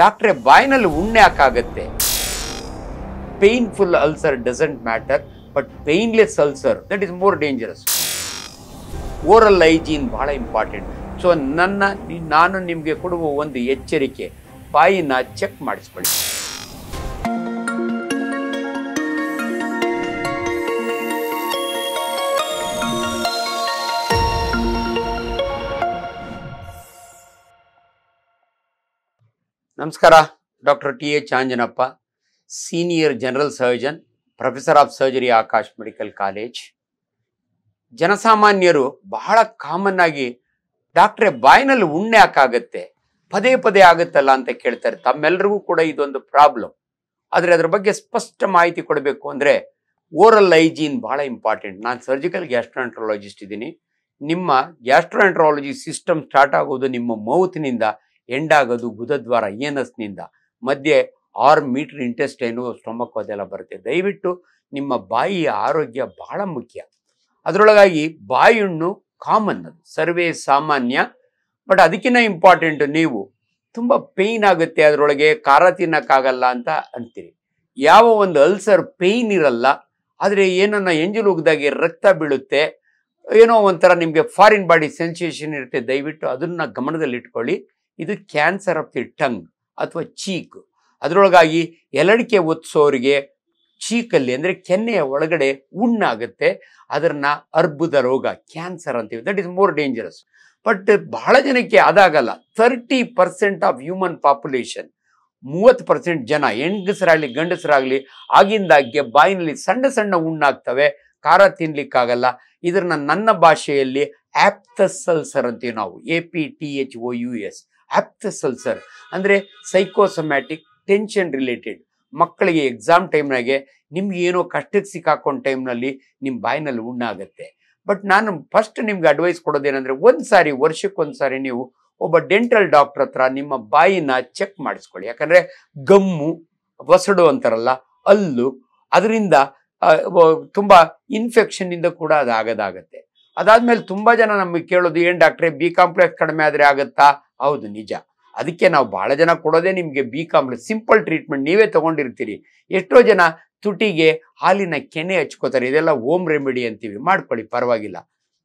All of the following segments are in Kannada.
ಡಾಕ್ಟ್ರೆ, ಬಾಯಿನಲ್ಲಿ ಉಣ್ಣೆ ಹಾಕಾಗತ್ತೆ. Painful ulcer doesn't matter but painless ulcer that is more dangerous oral hygiene ಬಹಳ ಇಂಪಾರ್ಟೆಂಟ್ ಸೊ ನನ್ನ ನಾನು ನಿಮಗೆ ಕೊಡುವ ಒಂದು ಎಚ್ಚರಿಕೆ, ಬಾಯಿನ ಚೆಕ್ ಮಾಡಿಸ್ಕೊಳ್ಳಿ. ನಮಸ್ಕಾರ, doctor T H Anjanappa, senior general surgeon, professor of surgery Akash medical college. ಜನಸಾಮಾನ್ಯರು ಬಹಳ ಕಾಮನ್ ಆಗಿ ಡಾಕ್ಟ್ರೆ ಬಾಯಿನಲ್ಲಿ ಉಣ್ಣೆ ಹಾಕಾಗತ್ತೆ, ಪದೇ ಪದೇ ಆಗುತ್ತಲ್ಲ ಅಂತ ಕೇಳ್ತಾರೆ. ತಮ್ಮೆಲ್ಲರಿಗೂ ಕೂಡ ಇದೊಂದು ಪ್ರಾಬ್ಲಮ್ ಆದರೆ ಅದ್ರ ಬಗ್ಗೆ ಸ್ಪಷ್ಟ ಮಾಹಿತಿ ಕೊಡಬೇಕು ಅಂದರೆ ಓರಲ್ ಹೈಜೀನ್ ಬಹಳ ಇಂಪಾರ್ಟೆಂಟ್ ನಾನು ಸರ್ಜಿಕಲ್ ಗ್ಯಾಸ್ಟ್ರೋಎಂಟ್ರಾಲಜಿಸ್ಟ್ ಇದ್ದೀನಿ. ನಿಮ್ಮ ಗ್ಯಾಸ್ಟ್ರೋಎಂಟ್ರಾಲಜಿ ಸಿಸ್ಟಮ್ ಸ್ಟಾರ್ಟ್ ಆಗೋದು ನಿಮ್ಮ ಮೌತ್ನಿಂದ ಎಂಡ್ ಆಗೋದು ಗುದದ್ವಾರ ಏನಸ್ನಿಂದ ಮಧ್ಯೆ ಆರು ಮೀಟರ್ ಏನು ಸ್ಟೊಮಕ್ ಅದೆಲ್ಲ ಬರುತ್ತೆ. ದಯವಿಟ್ಟು ನಿಮ್ಮ ಬಾಯಿಯ ಆರೋಗ್ಯ ಬಹಳ ಮುಖ್ಯ. ಅದರೊಳಗಾಗಿ ಬಾಯಿಹಣ್ಣು ಕಾಮನ್ ಅದು. ಸರ್ವೇ ಸಾಮಾನ್ಯ. ಬಟ್ ಅದಕ್ಕಿಂತ ಇಂಪಾರ್ಟೆಂಟ್ ನೀವು ತುಂಬ ಪೇಯ್ನ್ ಆಗುತ್ತೆ ಅದರೊಳಗೆ, ಖಾರ ತಿನ್ನೋಕ್ಕಾಗಲ್ಲ ಅಂತ ಅಂತೀರಿ. ಯಾವ ಒಂದು ಅಲ್ಸರ್ ಪೇಯ್ನ್ ಇರಲ್ಲ, ಆದರೆ ಏನನ್ನ ಎಂಜಲು ಉಗ್ದಾಗೆ ರಕ್ತ ಬೀಳುತ್ತೆ, ಏನೋ ಒಂಥರ ನಿಮಗೆ ಫಾರಿನ್ ಬಾಡಿ ಸೆನ್ಸೇಷನ್ ಇರುತ್ತೆ, ದಯವಿಟ್ಟು ಅದನ್ನ ಗಮನದಲ್ಲಿಟ್ಕೊಳ್ಳಿ. ಇದು ಕ್ಯಾನ್ಸರ್ ಆಫ್ ದಿ ಟಂಗ್ ಅಥವಾ ಚೀಕ್. ಅದರೊಳಗಾಗಿ ಎಲಡಿಕೆ ಒತ್ತಿಸೋರಿಗೆ ಚೀಕಲ್ಲಿ ಅಂದರೆ ಕೆನ್ನೆಯ ಒಳಗಡೆ ಉಣ್ಣಾಗುತ್ತೆ. ಅದನ್ನ ಅರ್ಬುದ ರೋಗ, ಕ್ಯಾನ್ಸರ್ ಅಂತೀವಿ. That is more dangerous but ಬಹಳ ಜನಕ್ಕೆ ಅದಾಗಲ್ಲ. Thirty percent of human population ಮೂವತ್ತು ಪರ್ಸೆಂಟ್ ಜನ ಹೆಂಗಸರಾಗಲಿ, ಗಂಡಸರಾಗಲಿ ಆಗಿಂದಾಗ್ಗೆ ಬಾಯಿನಲ್ಲಿ ಸಣ್ಣ ಸಣ್ಣ ಉಣ್ಣಾಗ್ತವೆ. ಖಾರ ತಿನ್ಲಿಕ್ಕಾಗಲ್ಲ. ಇದನ್ನ ನನ್ನ ಭಾಷೆಯಲ್ಲಿ ಆಪ್ತಸಲ್ಸರ್ ಅಂತೀವಿ ನಾವು. A P T H O U S aphthous ulcer ಅಂದರೆ ಸೈಕೋಸಮ್ಯಾಟಿಕ್ ಟೆನ್ಷನ್ ರಿಲೇಟೆಡ್ ಮಕ್ಕಳಿಗೆ ಎಕ್ಸಾಮ್ ಟೈಮ್ನಾಗೆ ನಿಮ್ಗೆ ಏನೋ ಕಷ್ಟಕ್ಕೆ ಸಿಕ್ಕಾಕೊಂಡ ಟೈಮ್ನಲ್ಲಿ ನಿಮ್ಮ ಬಾಯಿನಲ್ಲಿ ಉಣ್ಣಾಗತ್ತೆ ಬಟ್ ನಾನು ಫಸ್ಟ್ ನಿಮ್ಗೆ ಅಡ್ವೈಸ್ ಕೊಡೋದೇನೆಂದರೆ ಒಂದು ಸಾರಿ, ವರ್ಷಕ್ಕೊಂದು ಸಾರಿ ನೀವು ಒಬ್ಬ ಡೆಂಟಲ್ ಡಾಕ್ಟರ್ ಹತ್ರ ನಿಮ್ಮ ಬಾಯಿನ ಚೆಕ್ ಮಾಡಿಸ್ಕೊಳ್ಳಿ. ಯಾಕಂದರೆ ಗಮ್ಮು, ಒಸಡು ಅಂತಾರಲ್ಲ, ಅಲ್ಲು. ಅದರಿಂದ ತುಂಬ ಇನ್ಫೆಕ್ಷನ್ನಿಂದ ಕೂಡ ಅದು ಅದಾದ್ಮೇಲೆ ತುಂಬ ಜನ ನಮಗೆ ಕೇಳೋದು, ಏನು ಡಾಕ್ಟ್ರೆ ಬಿ ಕಾಂಪ್ಲೆಕ್ಸ್ ಕಡಿಮೆ ಆದರೆ ಆಗುತ್ತಾ? ಹೌದು, ನಿಜ. ಅದಕ್ಕೆ ನಾವು ಭಾಳ ಜನ ಕೊಡೋದೇ ನಿಮಗೆ ಬಿ ಕಾಂಪ್ಲೆಕ್ಸ್ ಸಿಂಪಲ್ ಟ್ರೀಟ್ಮೆಂಟ್ ನೀವೇ ತಗೊಂಡಿರ್ತೀರಿ. ಎಷ್ಟೋ ಜನ ತುಟಿಗೆ ಹಾಲಿನ ಕೆನೆ ಹಚ್ಕೋತಾರೆ, ಇದೆಲ್ಲ ಓಮ್ ರೆಮಿಡಿ ಅಂತೀವಿ, ಮಾಡ್ಕೊಳ್ಳಿ, ಪರವಾಗಿಲ್ಲ.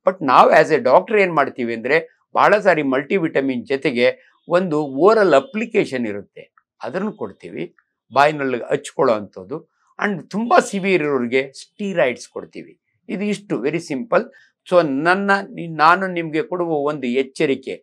ಬಟ್ ನಾವು ಆ್ಯಸ್ ಎ ಡಾಕ್ಟರ್ ಏನು ಮಾಡ್ತೀವಿ ಅಂದರೆ ಭಾಳ ಸಾರಿ ಮಲ್ಟಿವಿಟಮಿನ್ ಜೊತೆಗೆ ಒಂದು ಓರಲ್ ಅಪ್ಲಿಕೇಶನ್ ಇರುತ್ತೆ. ಅದನ್ನು ಕೊಡ್ತೀವಿ. ಬಾಯಿನಲ್ಲಿ ಹಚ್ಕೊಳ್ಳೋ ಅಂಥದ್ದು. ಆ್ಯಂಡ್ ತುಂಬ ಸಿವಿಯರ್ ಇರೋರಿಗೆ ಸ್ಟೀರಾಯ್ಡ್ಸ್ ಕೊಡ್ತೀವಿ. ಇದು ಇಷ್ಟು ವೆರಿ ಸಿಂಪಲ್ ಸೊ ನನ್ನ ನಾನು ನಿಮಗೆ ಕೊಡುವ ಒಂದು ಎಚ್ಚರಿಕೆ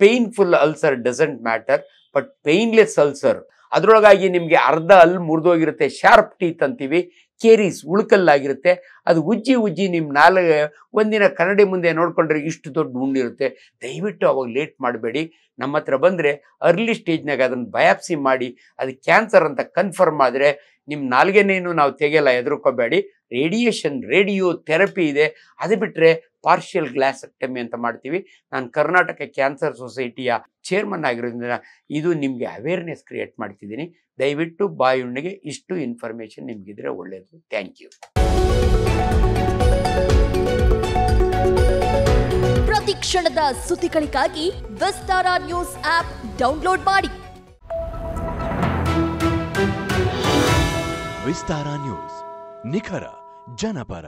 painful ulcer doesn't matter but painless ulcer ಅದರೊಳಗಾಗಿ ನಿಮಗೆ ಅರ್ಧ ಅಲ್ಲಿ ಮುರಿದೋಗಿರುತ್ತೆ ಶಾರ್ಪ್ ಟೀತ್ ಅಂತೀವಿ ಕೇರೀಸ್ ಉಳುಕಲ್ಲಾಗಿರುತ್ತೆ. ಅದು ಉಜ್ಜಿ ಉಜ್ಜಿ ನಿಮ್ಮ ನಾಲ್ಗೆ ಒಂದಿನ ಕನ್ನಡಿ ಮುಂದೆ ನೋಡಿಕೊಂಡ್ರೆ ಇಷ್ಟು ದೊಡ್ಡ ಉಂಡಿರುತ್ತೆ ದಯವಿಟ್ಟು ಅವಾಗ ಲೇಟ್ ಮಾಡಬೇಡಿ. ನಮ್ಮ ಹತ್ರ ಬಂದರೆ ಅರ್ಲಿ ಸ್ಟೇಜ್ನಾಗ ಅದನ್ನು ಬಯಾಪ್ಸಿ ಮಾಡಿ, ಅದು ಕ್ಯಾನ್ಸರ್ ಅಂತ ಕನ್ಫರ್ಮ್ ಆದರೆ ನಿಮ್ಮ ನಾಲ್ಗೆನೇನು ನಾವು ತೆಗೆಯಲ್ಲ, ಹೆದರ್ಕೋಬೇಡಿ. ರೇಡಿಯೇಷನ್, ರೇಡಿಯೋ ಥೆರಪಿ ಇದೆ. ಅದು ಬಿಟ್ಟರೆ ಪಾರ್ಷಿಯಲ್ ಗ್ಲಾಸ್ ಅಕ್ಟಮಿ ಅಂತ ಮಾಡ್ತೀವಿ. ನಾನು ಕರ್ನಾಟಕ ಕ್ಯಾನ್ಸರ್ ಸೊಸೈಟಿಯ ಚೇರ್ಮನ್ ಆಗಿರೋದ್ರಿಂದ ಇದು ನಿಮಗೆ ಅವೇರ್ನೆಸ್ ಕ್ರಿಯೇಟ್ ಮಾಡ್ತಿದ್ದೀನಿ. ದಯವಿಟ್ಟು ಬಾಯುಣ್ಣಿಗೆ ಇಷ್ಟು ಇನ್ಫಾರ್ಮೇಷನ್ ನಿಮಗಿದ್ರೆ ಒಳ್ಳೆಯದು ಥ್ಯಾಂಕ್ ಯು ಪ್ರತಿ ಕ್ಷಣದ ಸುದ್ದಿಗಳಿಗಾಗಿ ವಿಸ್ತಾರ ನ್ಯೂಸ್ ಆಪ್ ಡೌನ್ಲೋಡ್ ಮಾಡಿ. ವಿಸ್ತಾರ ನ್ಯೂಸ್ ನಿಖರ ಜನಪರ.